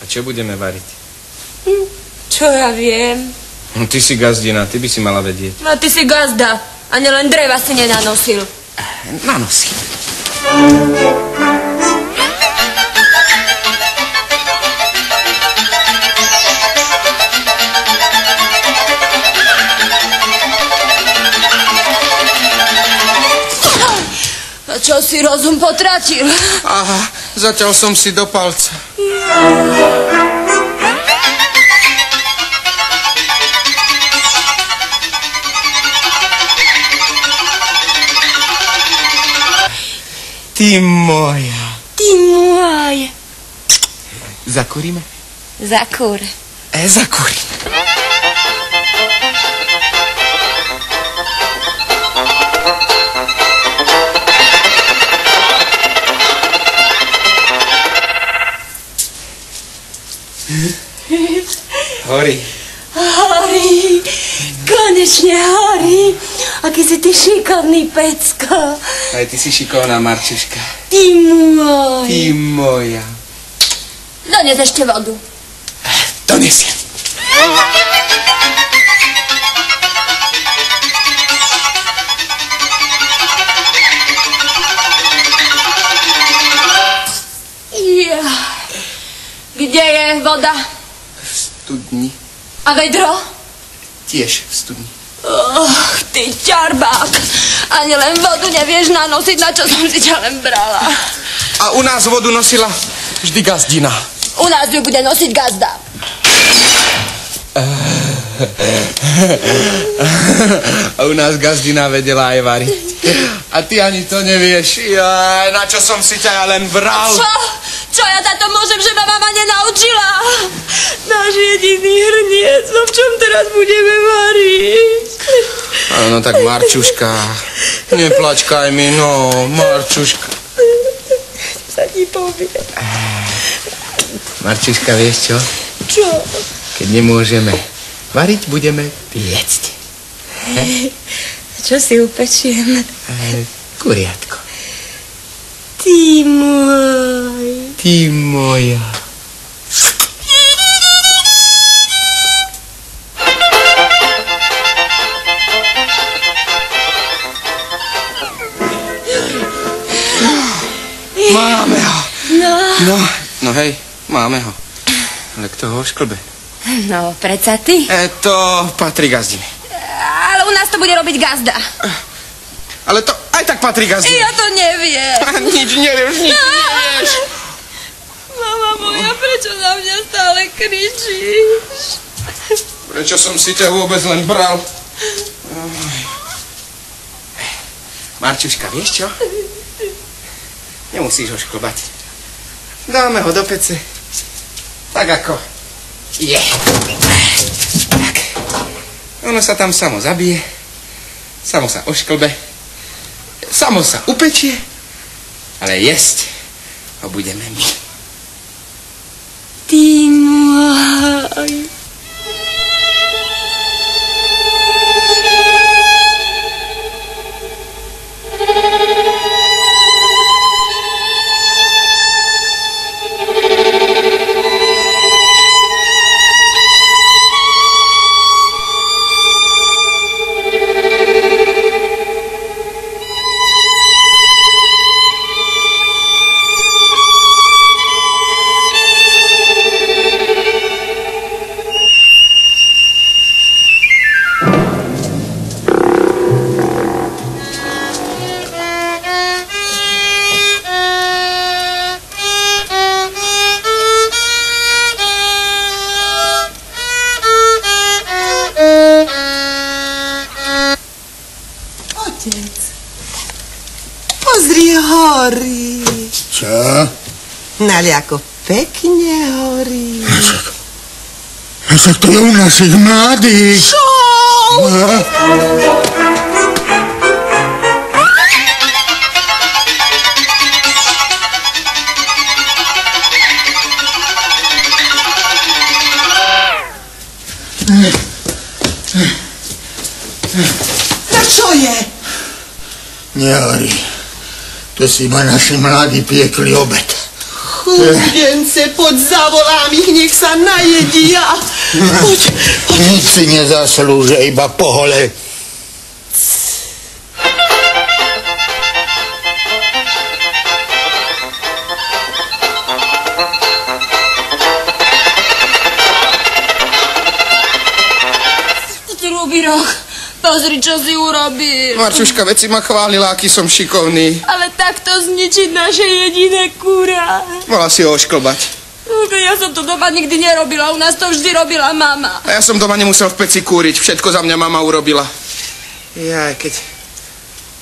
A čo budeme variť? Hm, čo ja viem. No, ty si gazdina, ty by si mala vedieť. No ty si gazda. Ani len dreva si nenanosil. Nanosil. A čo si rozum potratil? Aha, Začal som si do palca. Ti moja. Ti moja. Zakúrime? Zakúr. E, zakurime. Horí. Horí, konečne horí. Aký si ty šikovný pecko. Aj ty si šikovná, Marčiška. Ty môj. Ty moja. Dones ešte vodu. Donesiem. Voda? V studni. A vedro? Tiež v studni. Och, ty ťarbák. Ani len vodu nevieš nanosiť, na čo som si ťa len brala. A u nás vodu nosila vždy gazdina. U nás ju bude nosiť gazda. A u nás gazdina vedela aj variť. A ty ani to nevieš. Jaj, na čo som si ťa ja len bral? Čo? Čo ja za to môžem, že ma mama nenaučila? Náš jediný hrniec, no v čom teraz budeme variť? No tak Marčuška, neplačkaj mi, no, Marčuška. Sa ti povie. Marčuška, vieš čo? Čo? Keď nemôžeme variť, budeme piecť. Čo si upečiem? E, kuriatko. Ty môj. Ty moja. Hej, máme ho. Ale kto ho šklbe? No, predsa ty. E, to patrí gazdine. Ale u nás to bude robiť gazda. Ale to aj tak patrí gazdine. Ja to neviem. nič nevieš, nič nevieš. Mama moja, prečo na mňa stále kričíš? Prečo som si ťa vôbec len bral? Marčuška, vieš čo? Nemusíš ho šklbať. Dáme ho do pece. Tak ako je. Tak. Ono sa tam samo zabije. Samo sa ošklbe. Samo sa upečie. Ale jesť ho budeme my. Ty môj. Otec, pozri, horí. Čo? Nali ako pekne horí. A však to je u našich mladých. Čo? No čo je? Nehorí. To si iba naši mladí piekli obed. Kuzdence, poď zavolám ich, nech sa najedia. Poď, poď. Nic si nezaslúže, iba pohole. Pozri, čo si urobil. Marčuška, veci ma chválila, aký som šikovný. Ale takto zničiť naše jediné kúra. Mala si ho ošklbať. Ja som to doma nikdy nerobila, u nás to vždy robila mama. A ja som doma nemusel v peci kúriť, všetko za mňa mama urobila. Ja, keď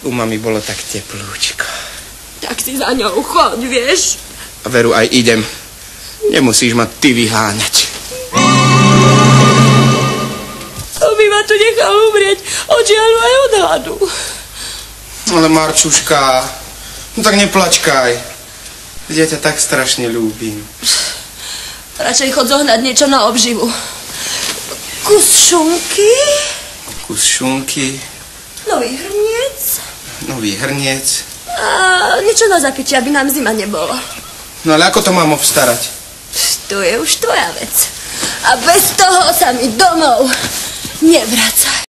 u mami bolo tak teplúčko. Tak si za ňou choď, vieš. A veru, aj idem. Nemusíš ma ty vyháňať. On by ma tu nechal umrieť od žiaľu aj od hladu. Ale Marčuška, no tak neplačkaj. Ja ťa tak strašne ľúbim. Radšej chod zohnať niečo na obživu. Kus šunky, Kus šunky, nový hrniec nový hrniec. a niečo na zapitie, aby nám zima nebolo. No ale ako to mám obstarať? To je už tvoja vec. A bez toho sa mi domov nie wraca.